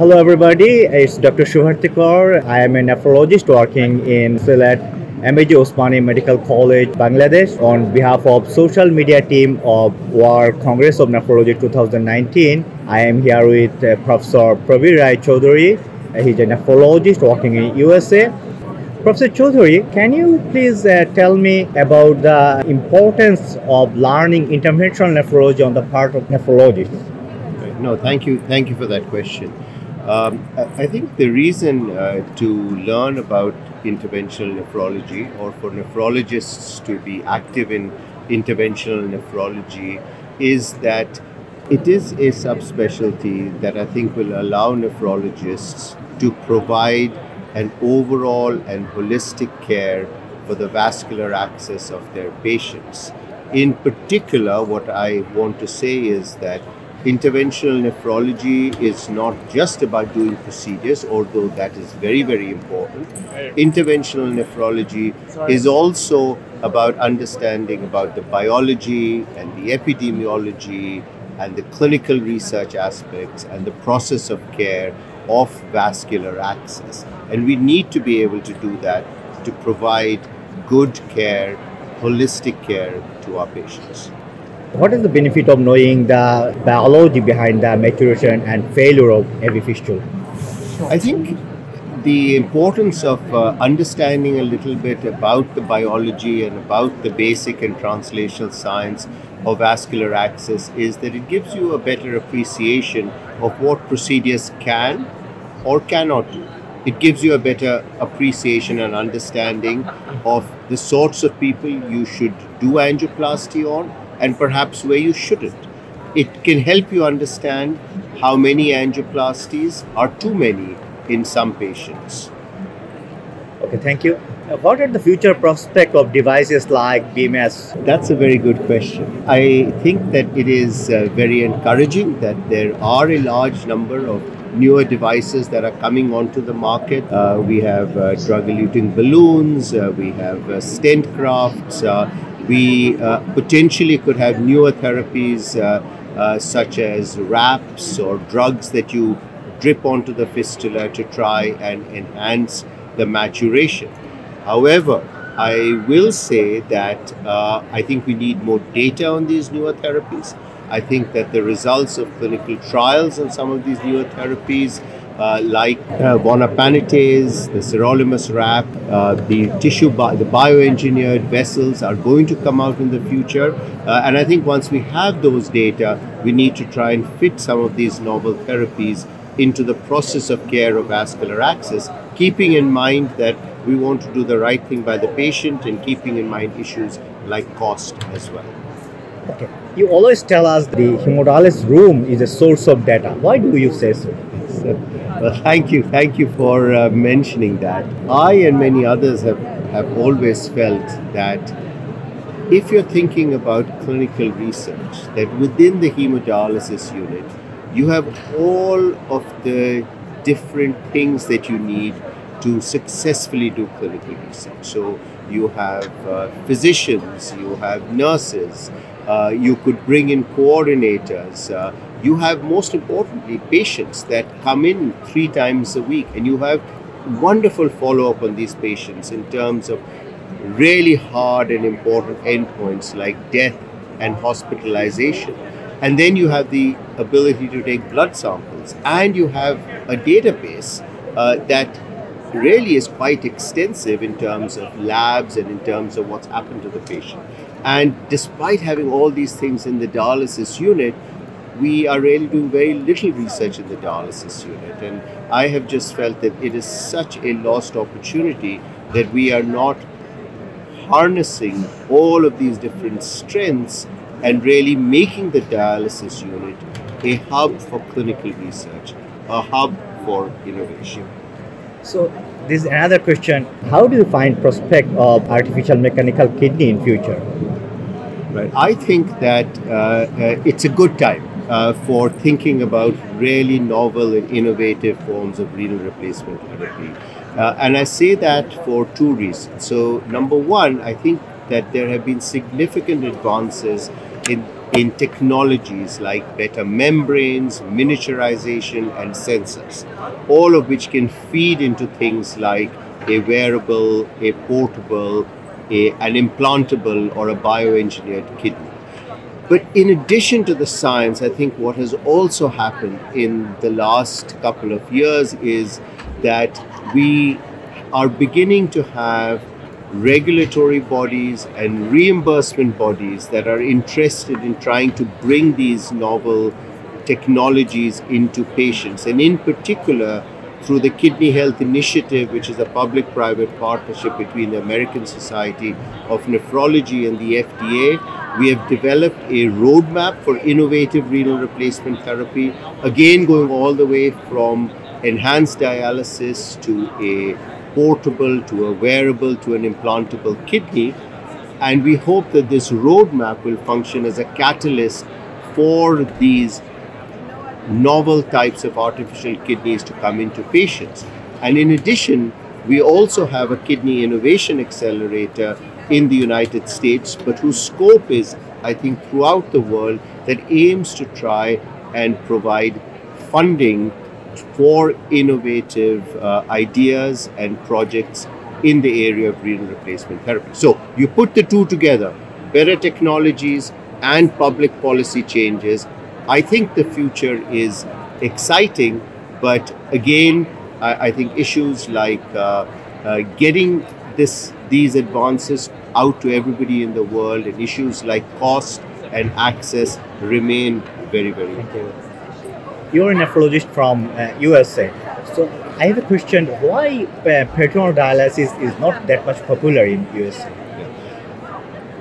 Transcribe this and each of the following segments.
Hello, everybody. It's Dr. Shubharthi Kar. I am a nephrologist working in Sylhet MAG Osmani Medical College, Bangladesh, on behalf of social media team of World Congress of Nephrology 2019. I am here with uh, Professor Prabir Roy Chaudhury. Uh, he's a nephrologist working in USA. Professor Chaudhury, can you please uh, tell me about the importance of learning interventional nephrology on the part of nephrologists? No, thank you, thank you for that question. Um, I, think the reason uh, to learn about interventional nephrology or for nephrologists to be active in interventional nephrology is that it is a subspecialty that I think will allow nephrologists to provide an overall and holistic care for the vascular access of their patients. In particular, what I want to say is that interventional nephrology is not just about doing procedures, although that is very, very important. Interventional nephrology is also about understanding about the biology and the epidemiology and the clinical research aspects and the process of care of vascular access. And we need to be able to do that to provide good care, holistic care to our patients. What is the benefit of knowing the biology behind the maturation and failure of AV fistula? I think the importance of uh, understanding a little bit about the biology and about the basic and translational science of vascular access is that it gives you a better appreciation of what procedures can or cannot do. It gives you a better appreciation and understanding of the sorts of people you should do angioplasty on and perhaps where you shouldn't. It can help you understand how many angioplasties are too many in some patients. Okay, thank you. Uh, What are the future prospect of devices like BMS? That's a very good question. I think that it is uh, very encouraging that there are a large number of newer devices that are coming onto the market. Uh, we have uh, drug-eluting balloons, uh, we have uh, stent grafts, we uh, potentially could have newer therapies uh, uh, such as wraps or drugs that you drip onto the fistula to try and enhance the maturation. However, I will say that uh, I think we need more data on these newer therapies. I think that the results of clinical trials on some of these newer therapies, uh, like uh, the sirolimus wrap, uh, the tissue, bi- the bioengineered vessels are going to come out in the future. Uh, and I think once we have those data, we need to try and fit some of these novel therapies into the process of care of vascular access, keeping in mind that we want to do the right thing by the patient and keeping in mind issues like cost as well. Okay. You always tell us the hemodialysis room is a source of data. Why do you say so? Well, thank you, thank you for uh, mentioning that. I and many others have, have always felt that if you're thinking about clinical research, that within the hemodialysis unit, you have all of the different things that you need to successfully do clinical research. So you have uh, physicians, you have nurses, uh, you could bring in coordinators. Uh, you have, most importantly, patients that come in three times a week, and you have wonderful follow up on these patients in terms of really hard and important endpoints like death and hospitalization. And then you have the ability to take blood samples, and you have a database uh, that really is quite extensive in terms of labs and in terms of what's happened to the patient. And despite having all these things in the dialysis unit, we are really doing very little research in the dialysis unit. And I have just felt that it is such a lost opportunity that we are not harnessing all of these different strengths and really making the dialysis unit a hub for clinical research, a hub for innovation. So this is another question. How do you find prospect of artificial mechanical kidney in future? Right. I think that uh, uh, it's a good time uh, for thinking about really novel and innovative forms of renal replacement therapy. Uh, and I say that for two reasons. So, number one, I think that there have been significant advances in in technologies like better membranes, miniaturization, and sensors, all of which can feed into things like a wearable, a portable, a, an implantable, or a bioengineered kidney. But in addition to the science, I think what has also happened in the last couple of years is that we are beginning to have regulatory bodies and reimbursement bodies that are interested in trying to bring these novel technologies into patients. And in particular, through the Kidney Health Initiative, which is a public private partnership between the American Society of Nephrology and the FDA, we have developed a roadmap for innovative renal replacement therapy, again going all the way from enhanced dialysis to a portable, to a wearable, to an implantable kidney. And we hope that this roadmap will function as a catalyst for these novel types of artificial kidneys to come into patients. And in addition, we also have a kidney innovation accelerator in the United States, but whose scope is, I think, throughout the world that aims to try and provide funding for innovative uh, ideas and projects in the area of renal replacement therapy. So you put the two together, better technologies and public policy changes. I think the future is exciting, but again, I, I think issues like uh, uh, getting this these advances out to everybody in the world and issues like cost and access remain very very Thank you. You're a nephrologist from uh, USA. So I have a question. Why uh, peritoneal dialysis is not that much popular in USA?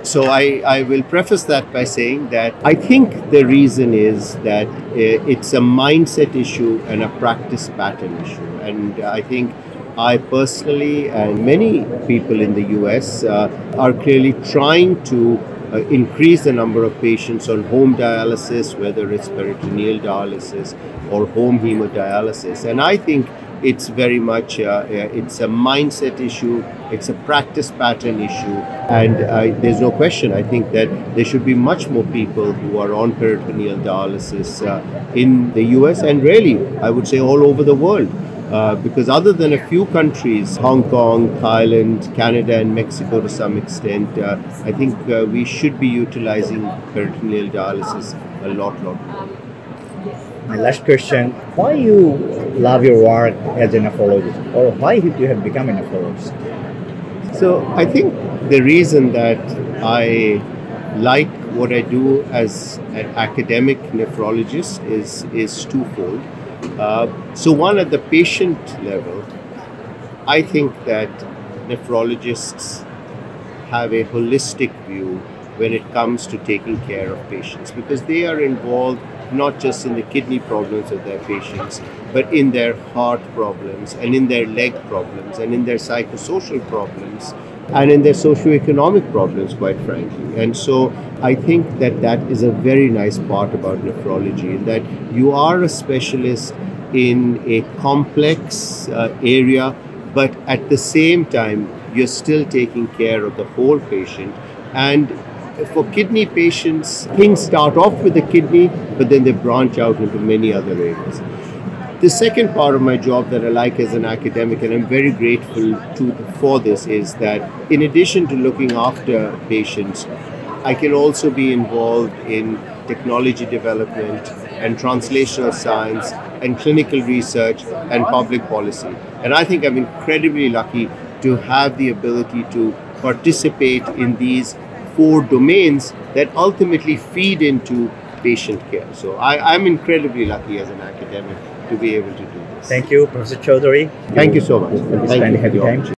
So I, I will preface that by saying that I think the reason is that uh, it's a mindset issue and a practice pattern issue. And I think I personally and many people in the US uh, are clearly trying to uh, increase the number of patients on home dialysis, whether it's peritoneal dialysis or home hemodialysis. And I think it's very much uh, it's a mindset issue it's a practice pattern issue and uh, there's no question i think that there should be much more people who are on peritoneal dialysis uh, in the us and really i would say all over the world uh, because other than a few countries, Hong Kong, Thailand, Canada, and Mexico to some extent, uh, I think uh, we should be utilizing peritoneal dialysis a lot, lot more. My last question: Why you love your work as a nephrologist, or why you have become a nephrologist? So I think the reason that I like what I do as an academic nephrologist is is twofold. Uh, so, one at the patient level, I think that nephrologists have a holistic view when it comes to taking care of patients because they are involved not just in the kidney problems of their patients, but in their heart problems and in their leg problems and in their psychosocial problems and in their socioeconomic problems, quite frankly. And so I think that that is a very nice part about nephrology, in that you are a specialist in a complex uh, area, but at the same time, you're still taking care of the whole patient. And Uh, for kidney patients, things start off with the kidney, but then they branch out into many other areas. The second part of my job that I like as an academic, and I'm very grateful to for this, is that in addition to looking after patients, I can also be involved in technology development and translational science and clinical research and public policy. And I think I'm incredibly lucky to have the ability to participate in these four domains that ultimately feed into patient care. So I, am incredibly lucky as an academic to be able to do this. Thank you, Professor Chaudhury. Thank you so much. Thank you. Time.